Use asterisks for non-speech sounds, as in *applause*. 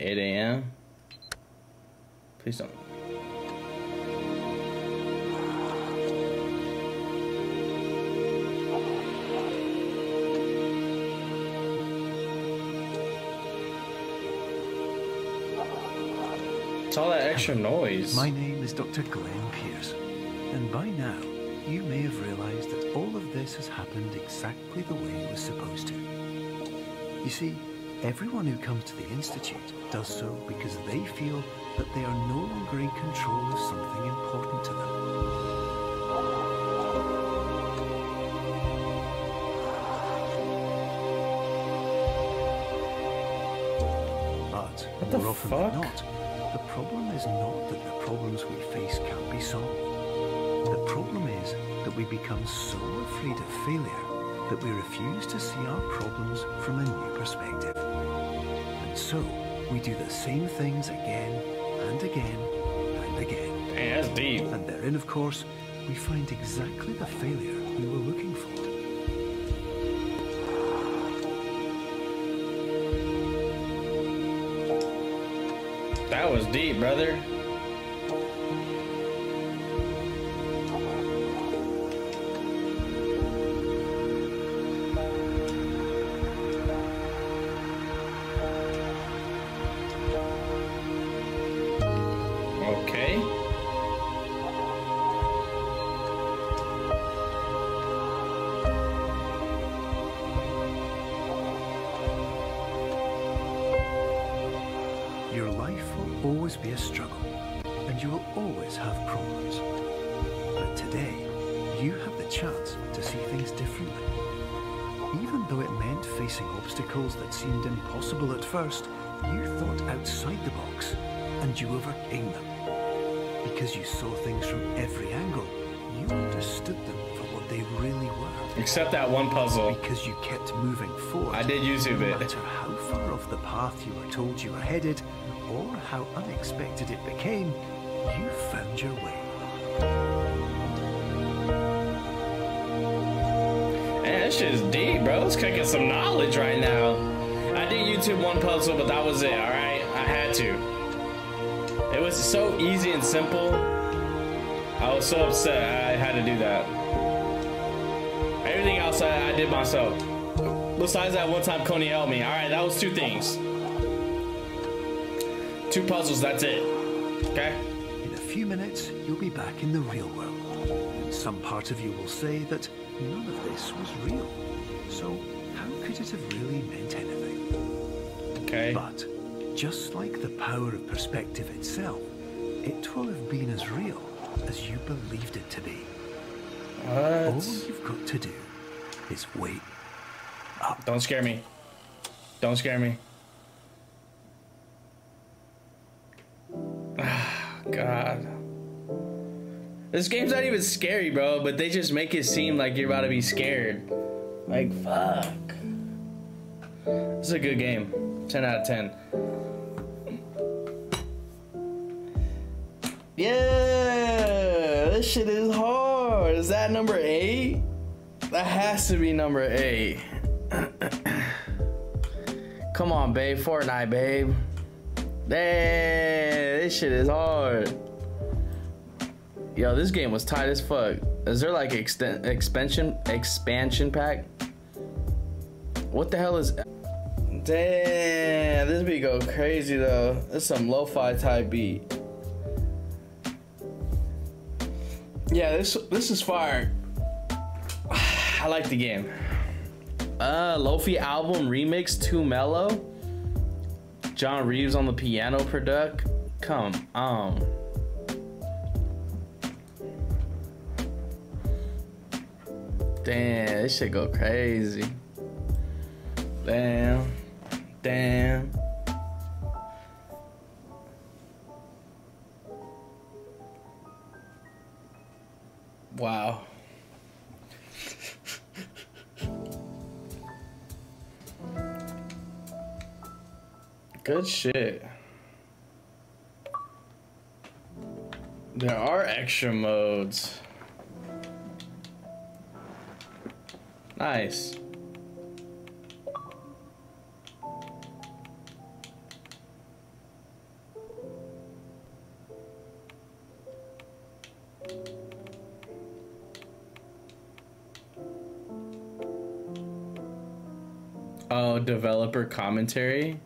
8 a.m. Please don't. It's all that extra noise. My name is Dr. Glenn Pierce, and by now you may have realized that all of this has happened exactly the way it was supposed to. You see, everyone who comes to the Institute does so because they feel that they are no longer in control of something important to them. But the more often fuck? than not, the problem is not that the problems we face can't be solved. The problem is that we become so afraid of failure that we refuse to see our problems from a new so, we do the same things again and again and again. Dang, that's deep. And therein, of course, we find exactly the failure we were looking for. That was deep, brother. Always be a struggle, and you will always have problems. But today, you have the chance to see things differently. Even though it meant facing obstacles that seemed impossible at first, you thought outside the box, and you overcame them. Because you saw things from every angle, you understood them for what they really were. Except that one puzzle. Because you kept moving forward. I did YouTube no it. matter how far off the path you were told you were headed, or how unexpected it became, you found your way. Man, this shit is deep, bro. It's cooking some knowledge right now. I did YouTube one puzzle, but that was it, alright? I had to. It was so easy and simple. I was so upset I had to do that. Everything else I, I did myself. Besides that one time Coney helped me. Alright, that was two things. Two puzzles, that's it. Okay? In a few minutes, you'll be back in the real world. And some part of you will say that none of this was real. So, how could it have really meant anything? Okay. But, just like the power of perspective itself, it will have been as real as you believed it to be. All you've got to do is wait. Don't scare me. Don't scare me. God. This game's not even scary, bro, but they just make it seem like you're about to be scared. Like, fuck. This is a good game. 10 out of 10. Yeah, this shit is hard. Is that number eight? That has to be number eight. *clears throat* Come on, babe. Fortnite, babe. Damn, this shit is hard. Yo, this game was tight as fuck. Is there like exten- expansion expansion pack? What the hell is? Damn, this beat go crazy though. This some lo-fi type beat. Yeah, this this is fire. *sighs* I like the game. Uh, Lofi album remix Too Mellow. John Reeves on the piano product. Come on. Damn, this shit go crazy. Damn. Damn. Wow. Good shit. There are extra modes. Nice. Oh, developer commentary?